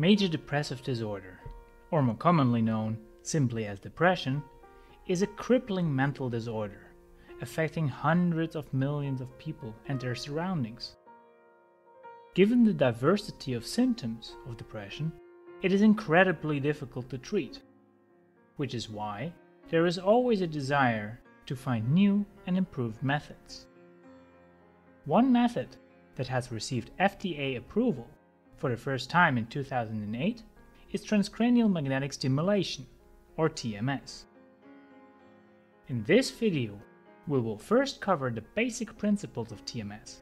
Major depressive disorder, or more commonly known simply as depression, is a crippling mental disorder affecting hundreds of millions of people and their surroundings. Given the diversity of symptoms of depression, it is incredibly difficult to treat, which is why there is always a desire to find new and improved methods. One method that has received FDA approval for the first time in 2008 is transcranial magnetic stimulation, or TMS. In this video, we will first cover the basic principles of TMS.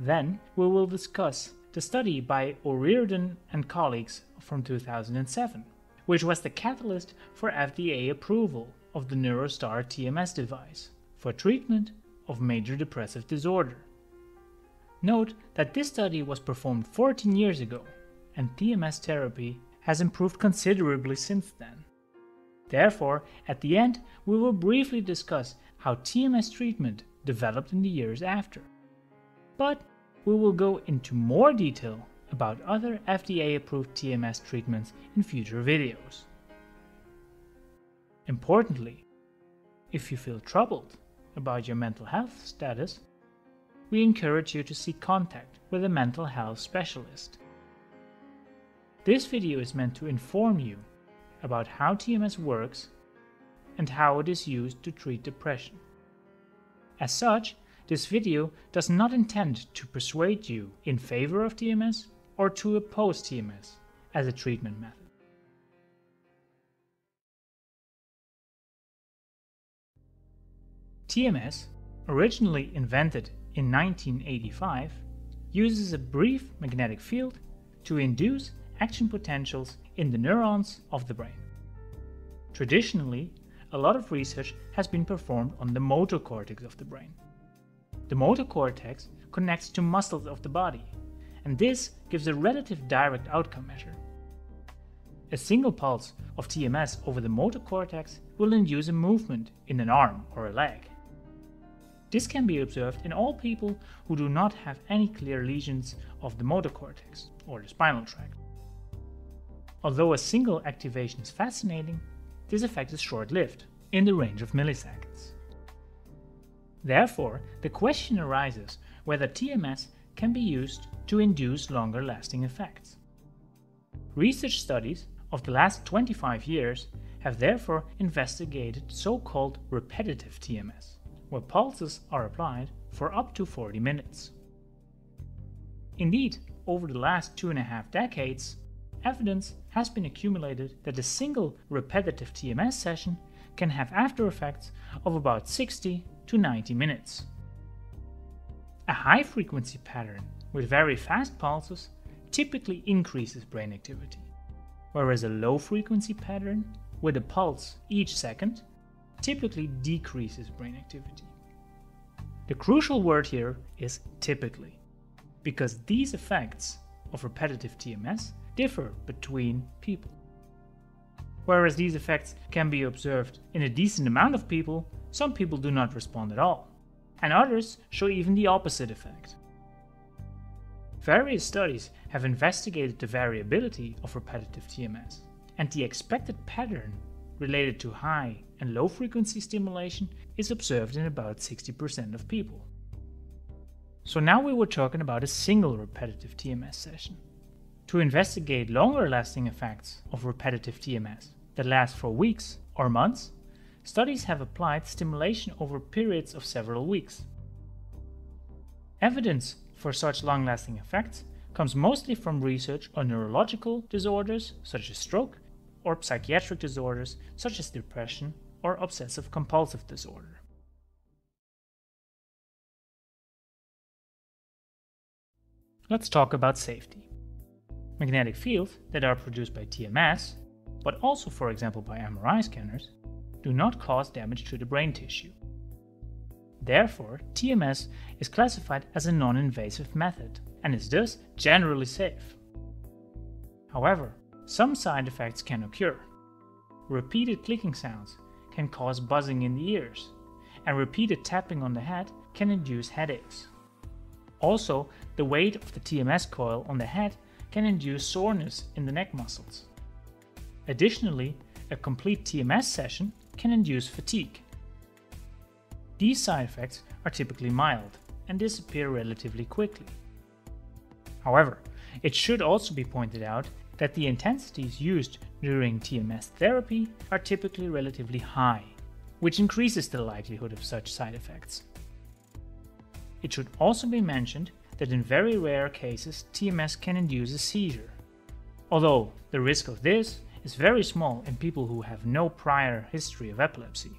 Then we will discuss the study by O'Reardon and colleagues from 2007, which was the catalyst for FDA approval of the NeuroStar TMS device for treatment of major depressive disorder. Note that this study was performed 14 years ago, and TMS therapy has improved considerably since then. Therefore, at the end, we will briefly discuss how TMS treatment developed in the years after. But we will go into more detail about other FDA approved TMS treatments in future videos. Importantly, if you feel troubled about your mental health status, we encourage you to seek contact with a mental health specialist. This video is meant to inform you about how TMS works and how it is used to treat depression. As such, this video does not intend to persuade you in favor of TMS or to oppose TMS as a treatment method. TMS, originally invented in 1985, uses a brief magnetic field to induce action potentials in the neurons of the brain. Traditionally, a lot of research has been performed on the motor cortex of the brain. The motor cortex connects to muscles of the body, and this gives a relative direct outcome measure. A single pulse of TMS over the motor cortex will induce a movement in an arm or a leg. This can be observed in all people who do not have any clear lesions of the motor cortex or the spinal tract. Although a single activation is fascinating, this effect is short-lived, in the range of milliseconds. Therefore, the question arises whether TMS can be used to induce longer lasting effects. Research studies of the last 25 years have therefore investigated so-called repetitive TMS, where pulses are applied for up to 40 minutes. Indeed, over the last two and a half decades, evidence has been accumulated that a single repetitive TMS session can have after effects of about 60 to 90 minutes. A high frequency pattern with very fast pulses typically increases brain activity, whereas a low frequency pattern with a pulse each second typically decreases brain activity. The crucial word here is typically, because these effects of repetitive TMS differ between people. Whereas these effects can be observed in a decent amount of people, some people do not respond at all, and others show even the opposite effect. Various studies have investigated the variability of repetitive TMS, and the expected pattern related to high and low frequency stimulation is observed in about 60% of people. So now we were talking about a single repetitive TMS session to investigate longer lasting effects of repetitive TMS that last for weeks or months, studies have applied stimulation over periods of several weeks. Evidence for such long lasting effects comes mostly from research on neurological disorders such as stroke or psychiatric disorders such as depression or obsessive compulsive disorder. Let's talk about safety. Magnetic fields that are produced by TMS, but also for example by MRI scanners, do not cause damage to the brain tissue. Therefore, TMS is classified as a non-invasive method and is thus generally safe. However, some side effects can occur. Repeated clicking sounds can cause buzzing in the ears, and repeated tapping on the head can induce headaches. Also, the weight of the TMS coil on the head can induce soreness in the neck muscles. Additionally, a complete TMS session can induce fatigue. These side effects are typically mild and disappear relatively quickly. However, it should also be pointed out that the intensities used during TMS therapy are typically relatively high, which increases the likelihood of such side effects. It should also be mentioned that in very rare cases TMS can induce a seizure, although the risk of this is very small in people who have no prior history of epilepsy.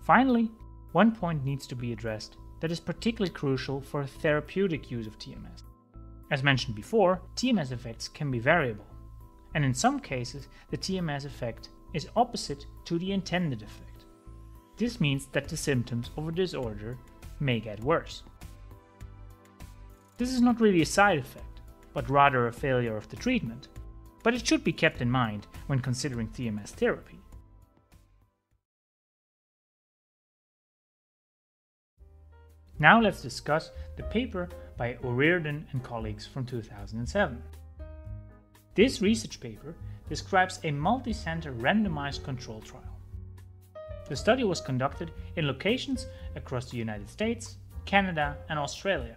Finally, one point needs to be addressed that is particularly crucial for therapeutic use of TMS. As mentioned before, TMS effects can be variable, and in some cases, the TMS effect is opposite to the intended effect. This means that the symptoms of a disorder may get worse. This is not really a side effect, but rather a failure of the treatment, but it should be kept in mind when considering TMS therapy. Now let's discuss the paper by O'Reardon and colleagues from 2007. This research paper describes a multi-center randomized control trial. The study was conducted in locations across the United States, Canada, and Australia.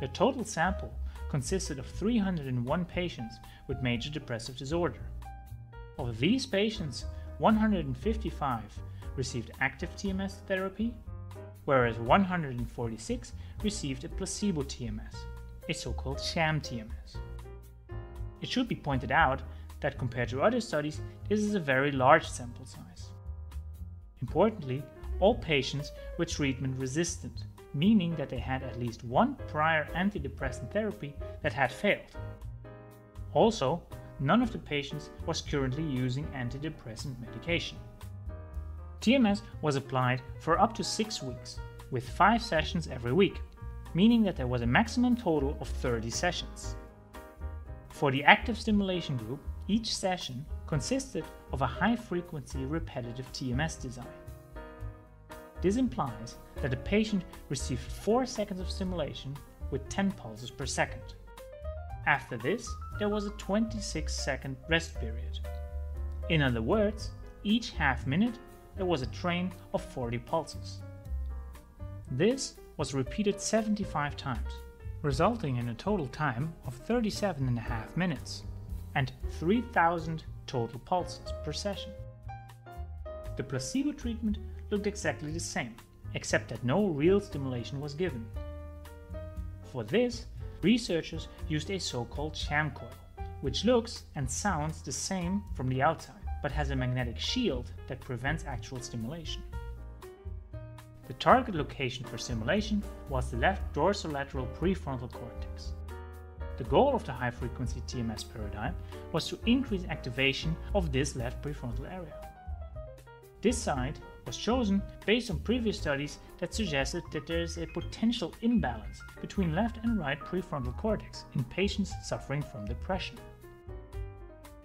The total sample consisted of 301 patients with major depressive disorder. Of these patients, 155 received active TMS therapy whereas 146 received a placebo TMS, a so called sham TMS. It should be pointed out that compared to other studies, this is a very large sample size. Importantly, all patients were treatment resistant, meaning that they had at least one prior antidepressant therapy that had failed. Also, none of the patients was currently using antidepressant medication. TMS was applied for up to six weeks, with five sessions every week, meaning that there was a maximum total of 30 sessions. For the active stimulation group, each session consisted of a high frequency repetitive TMS design. This implies that the patient received 4 seconds of stimulation with 10 pulses per second. After this, there was a 26 second rest period. In other words, each half minute there was a train of 40 pulses. This was repeated 75 times, resulting in a total time of 37 and a half minutes and 3000 total pulses per session. The placebo treatment looked exactly the same, except that no real stimulation was given. For this, researchers used a so-called sham coil, which looks and sounds the same from the outside but has a magnetic shield that prevents actual stimulation. The target location for simulation was the left dorsolateral prefrontal cortex. The goal of the high frequency TMS paradigm was to increase activation of this left prefrontal area. This site was chosen based on previous studies that suggested that there is a potential imbalance between left and right prefrontal cortex in patients suffering from depression.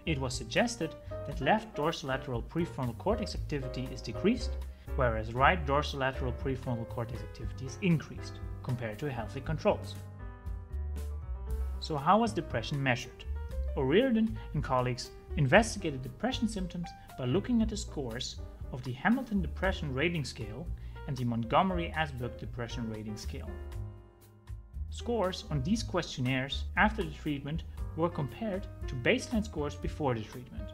It was suggested that left dorsolateral prefrontal cortex activity is decreased, whereas right dorsolateral prefrontal cortex activity is increased compared to healthy controls. So, how was depression measured? O'Reardon and colleagues investigated depression symptoms by looking at the scores of the Hamilton Depression Rating Scale and the Montgomery Åsberg Depression Rating Scale. Scores on these questionnaires after the treatment were compared to baseline scores before the treatment.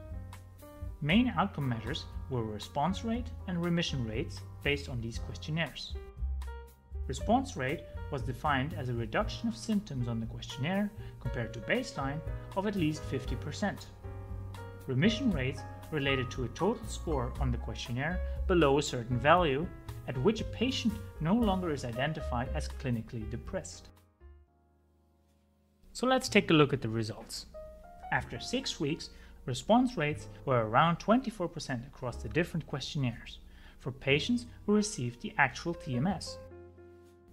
Main outcome measures were response rate and remission rates based on these questionnaires. Response rate was defined as a reduction of symptoms on the questionnaire compared to baseline of at least 50%. Remission rates related to a total score on the questionnaire below a certain value, at which a patient no longer is identified as clinically depressed. So let's take a look at the results. After six weeks, response rates were around 24% across the different questionnaires for patients who received the actual TMS.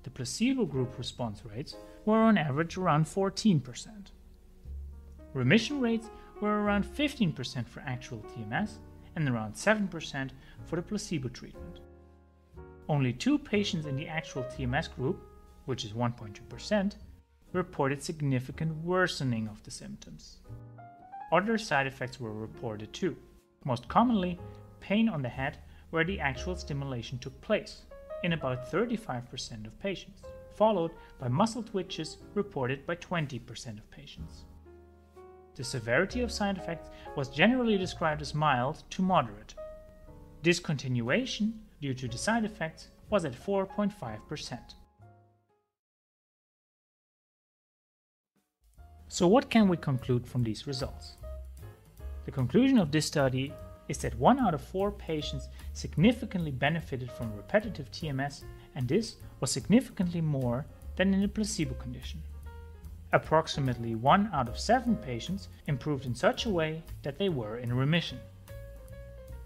The placebo group response rates were on average around 14%. Remission rates were around 15% for actual TMS and around 7% for the placebo treatment. Only two patients in the actual TMS group, which is 1.2%, reported significant worsening of the symptoms. Other side effects were reported too, most commonly pain on the head where the actual stimulation took place, in about 35% of patients, followed by muscle twitches reported by 20% of patients. The severity of side effects was generally described as mild to moderate. Discontinuation due to the side effects was at 4.5%. So what can we conclude from these results? The conclusion of this study is that 1 out of 4 patients significantly benefited from repetitive TMS and this was significantly more than in the placebo condition. Approximately 1 out of 7 patients improved in such a way that they were in remission.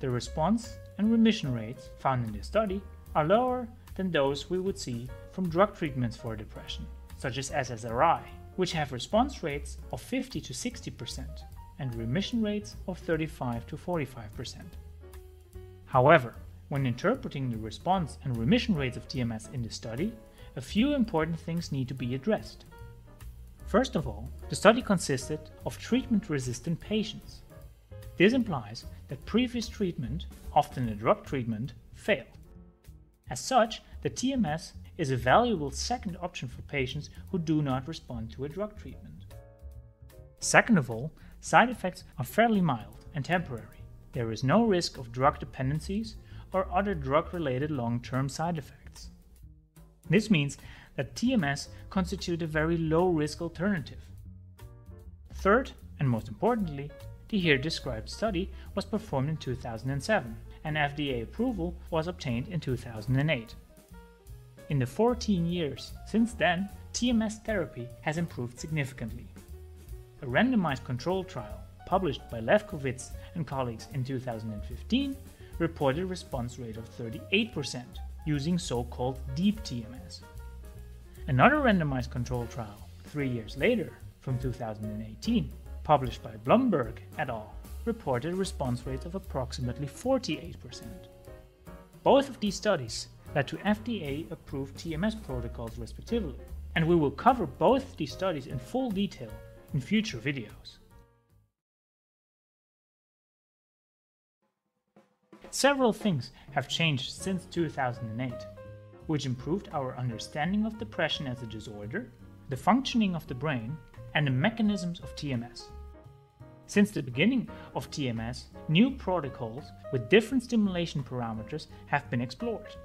The response and remission rates found in this study are lower than those we would see from drug treatments for depression, such as SSRI, which have response rates of 50 to 60% and remission rates of 35 to 45%. However, when interpreting the response and remission rates of TMS in the study, a few important things need to be addressed. First of all, the study consisted of treatment resistant patients. This implies that previous treatment, often a drug treatment, failed. As such, the TMS is a valuable second option for patients who do not respond to a drug treatment. Second of all, side effects are fairly mild and temporary. There is no risk of drug dependencies or other drug related long term side effects. This means that TMS constitute a very low risk alternative. Third, and most importantly, the here described study was performed in 2007 and FDA approval was obtained in 2008. In the 14 years since then, TMS therapy has improved significantly. A randomized control trial published by Levkovitz and colleagues in 2015 reported a response rate of 38% using so-called deep TMS. Another randomized control trial, three years later, from 2018, published by Blumberger et al., reported a response rate of approximately 48%. Both of these studies led to FDA approved TMS protocols respectively, and we will cover both these studies in full detail in future videos. Several things have changed since 2008, which improved our understanding of depression as a disorder, the functioning of the brain, and the mechanisms of TMS. Since the beginning of TMS, new protocols with different stimulation parameters have been explored.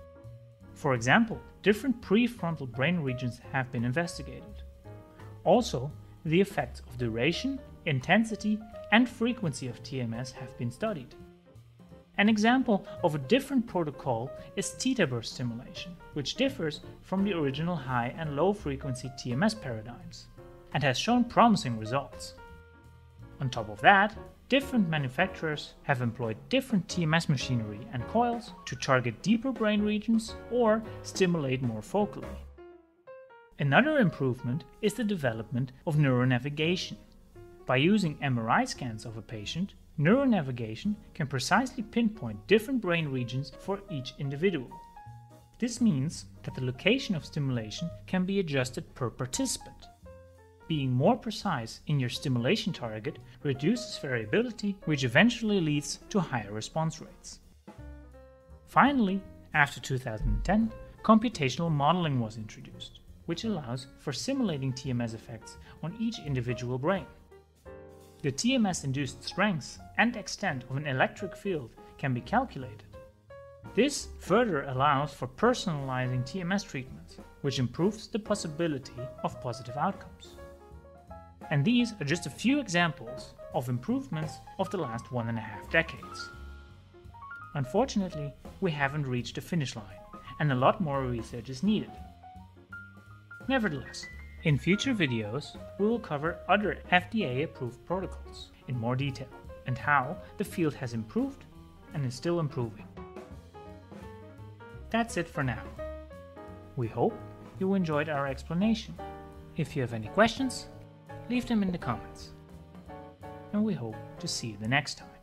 For example, different prefrontal brain regions have been investigated. Also, the effects of duration, intensity, and frequency of TMS have been studied. An example of a different protocol is theta burst stimulation, which differs from the original high and low frequency TMS paradigms, and has shown promising results. On top of that, different manufacturers have employed different TMS machinery and coils to target deeper brain regions or stimulate more focally. Another improvement is the development of neuronavigation. By using MRI scans of a patient, Neuronavigation can precisely pinpoint different brain regions for each individual. This means that the location of stimulation can be adjusted per participant. Being more precise in your stimulation target reduces variability, which eventually leads to higher response rates. Finally, after 2010, computational modeling was introduced, which allows for simulating TMS effects on each individual brain. The TMS-induced strength and extent of an electric field can be calculated. This further allows for personalizing TMS treatments, which improves the possibility of positive outcomes. And these are just a few examples of improvements of the last one and a half decades. Unfortunately, we haven't reached the finish line, and a lot more research is needed. Nevertheless, in future videos, we will cover other FDA-approved protocols in more detail and how the field has improved and is still improving. That's it for now. We hope you enjoyed our explanation. If you have any questions, leave them in the comments. And we hope to see you the next time.